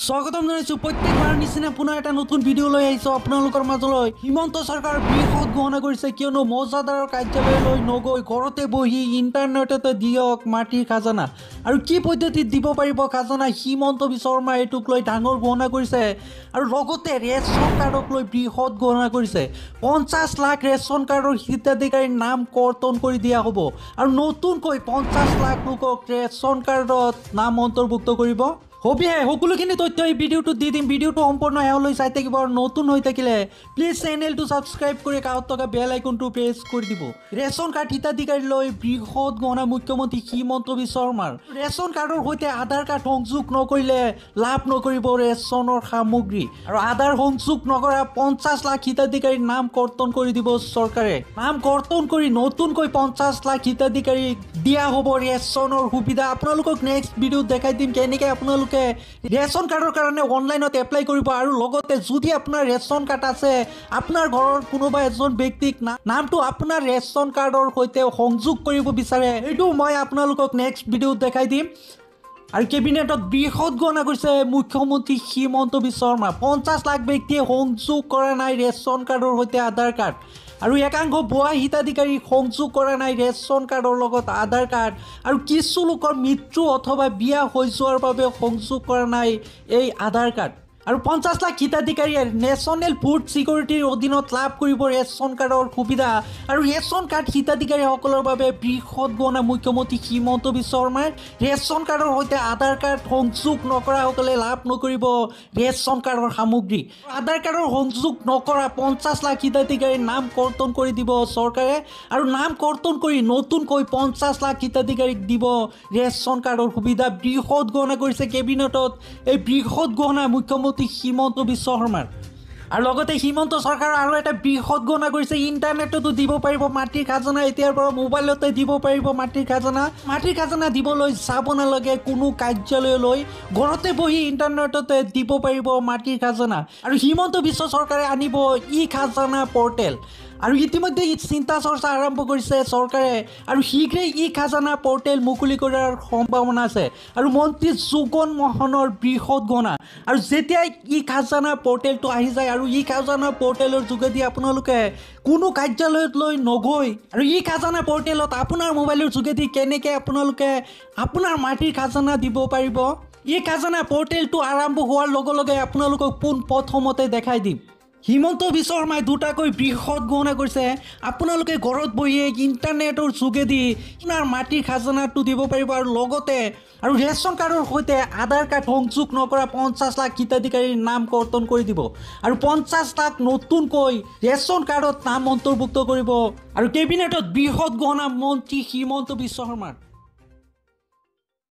স্বাগতম জনাইছো প্ৰত্যেকবাৰ নিচিনা পুনৰ এটা নতুন ভিডিঅ' লৈ আহিছোঁ আপোনালোকৰ মাজলৈ। হিমন্ত চৰকাৰ বৃহৎ গহনা কৰিছে কিয়নো মৌজাদাৰৰ কাৰ্যালয়লৈ নগৈ ঘৰতে বহি ইণ্টাৰনেটতে দিয়ক মাটিৰ খাজানা। আৰু কি পদ্ধতিত দিব পাৰিব খাজানা? হিমন্ত বিশ্ব শৰ্মা এইটোক লৈ ডাঙৰ গহনা কৰিছে। আৰু লগতে ৰেচন কাৰ্ডক লৈ বৃহৎ গহনা কৰিছে। পঞ্চাছ লাখ ৰেচন কাৰ্ডৰ হিতাধিকাৰীৰ নাম কৰ্তন কৰি দিয়া হ'ব। আৰু নতুনকৈ পঞ্চাছ লাখ লোকক ৰেচন কাৰ্ডত নাম অন্তৰ্ভুক্ত কৰিব। হবিহে সকলোখিনি তথ্য এই ভিডিঅ'টোত দি দিম। ভিডিঅ'টো সম্পূৰ্ণ এওঁলৈ চাই থাকিব আৰু নতুন হৈ থাকিলে প্লিজ চেনেলটো ছাবস্ক্ৰাইব কৰি কাষত থকা বেল আইকনটো প্ৰেছ কৰি দিব। ৰেচন কাৰ্ড হিতাধিকাৰীলৈ বৃহৎ গহনা মুখ্যমন্ত্ৰী হিমন্ত বিশ্ব শৰ্মাৰ। ৰেচন কাৰ্ডৰ সৈতে আধাৰ কাৰ্ড সংযোগ নকৰিলে লাভ নকৰিব ৰেচনৰ সামগ্ৰী। আৰু আধাৰ সংযোগ নকৰা পঞ্চাছ লাখ হিতাধিকাৰীৰ নাম কৰ্তন কৰি দিব চৰকাৰে। নাম কৰ্তন কৰি নতুনকৈ পঞ্চাছ লাখ হিতাধিকাৰীক দিয়া হ'ব ৰেচনৰ সুবিধা। আপোনালোকক নেক্সট ভিডিঅ'ত দেখাই দিম কেনেকৈ আপোনালোকে ৰেচন কাৰ্ডৰ কাৰণে অনলাইনত এপ্লাই কৰিব আৰু লগতে যদি আপোনাৰ ৰেচন কাৰ্ড আছে আপোনাৰ ঘৰৰ কোনোবা এজন ব্যক্তিক নামটো আপোনাৰ ৰেচন কাৰ্ডৰ সৈতে সংযোগ কৰিব বিচাৰে এইটো মই আপোনালোকক নেক্সট ভিডিঅ'ত দেখাই দিম। আৰু কেবিনেটত বৃহৎ গণনা কৰিছে মুখ্যমন্ত্ৰী হিমন্ত বিশ্ব শৰ্মা। পঞ্চাছ লাখ ব্যক্তিয়ে সংযোগ কৰা নাই ৰেচন কাৰ্ডৰ সৈতে আধাৰ কাৰ্ড। আৰু একাংশ ভুৱা হিতাধিকাৰী সংযোগ কৰা নাই ৰেচন কাৰ্ডৰ লগত আধাৰ কাৰ্ড আৰু কিছু লোকৰ মৃত্যু অথবা বিয়া হৈ যোৱাৰ বাবে সংযোগ কৰা নাই এই আধাৰ কাৰ্ড। আৰু পঞ্চাছ লাখ হিতাধিকাৰীয়ে নেশ্যনেল ফুড ছিকিউৰিটিৰ অধীনত লাভ কৰিব ৰেচন কাৰ্ডৰ সুবিধা। আৰু ৰেচন কাৰ্ড হিতাধিকাৰীসকলৰ বাবে বৃহৎ গণনা মুখ্যমন্ত্ৰী হিমন্ত বিশ্ব শৰ্মাই ৰেচন কাৰ্ডৰ সৈতে আধাৰ কাৰ্ড সংযোগ নকৰাসকলে লাভ নকৰিব ৰেচন কাৰ্ডৰ সামগ্ৰী। আধাৰ কাৰ্ডৰ সংযোগ নকৰা পঞ্চাছ লাখ হিতাধিকাৰীৰ নাম কৰ্তন কৰি দিব চৰকাৰে আৰু নাম কৰ্তন কৰি নতুনকৈ পঞ্চাছ লাখ হিতাধিকাৰীক দিব ৰেচন কাৰ্ডৰ সুবিধা। বৃহৎ গণনা কৰিছে কেবিনেটত। এই বৃহৎ গণনা মুখ্যমন্ত্ৰী হিমন্ত বিশ্ব শৰ্মাৰ। আৰু লগতে হিমন্ত চৰকাৰৰ আৰু এটা বৃহৎ গণনা কৰিছে ইণ্টাৰনেটতো দিব পাৰিব মাটিৰ খাজানা এতিয়াৰ পৰা মোবাইলতে দিব পাৰিব মাটিৰ খাজানা। মাটিৰ খাজানা দিবলৈ যাব নালাগে কোনো কাৰ্যালয়লৈ। ঘৰতে বহি ইণ্টাৰনেটতে দিব পাৰিব মাটিৰ খাজানা। আৰু হিমন্ত বিশ্ব চৰকাৰে আনিব ই খাজানা পৰ্টেল। আৰু ইতিমধ্যে ই চিন্তা চৰ্চা আৰম্ভ কৰিছে চৰকাৰে। আৰু শীঘ্ৰেই ই খাজানা পৰ্টেল মুকলি কৰাৰ সম্ভাৱনা আছে। আৰু মন্ত্ৰী যোগন মোহনৰ বৃহৎ গণনা আৰু যেতিয়াই ই খাজানা পৰ্টেলটো আহি যায় আৰু ই খাজানা পৰ্টেলৰ যোগেদি আপোনালোকে কোনো কাৰ্যালয়লৈ নগৈ আৰু ই খাজানা পৰ্টেলত আপোনাৰ মোবাইলৰ যোগেদি কেনেকৈ আপোনালোকে আপোনাৰ মাটিৰ খাজানা দিব পাৰিব ই খাজানা পৰ্টেলটো আৰম্ভ হোৱাৰ লগে লগে আপোনালোকক পোন প্ৰথমতে দেখাই দিম। হিমন্ত বিশ্ব শৰ্মাই দুটাকৈ বৃহৎ গহনা কৰিছে। আপোনালোকে ঘৰত বহিয়ে ইণ্টাৰনেটৰ যোগেদি আপোনাৰ মাটিৰ খাজানাটো দিব পাৰিব আৰু লগতে আৰু ৰেচন কাৰ্ডৰ সৈতে আধাৰ কাৰ্ড সংযোগ নকৰা পঞ্চাছ লাখ হিতাধিকাৰীৰ নাম কৰ্তন কৰি দিব। আৰু পঞ্চাছ লাখ নতুনকৈ ৰেচন কাৰ্ডত নাম অন্তৰ্ভুক্ত কৰিব। আৰু কেবিনেটত বৃহৎ গহনা মন্ত্ৰী হিমন্ত বিশ্ব শৰ্মাৰ।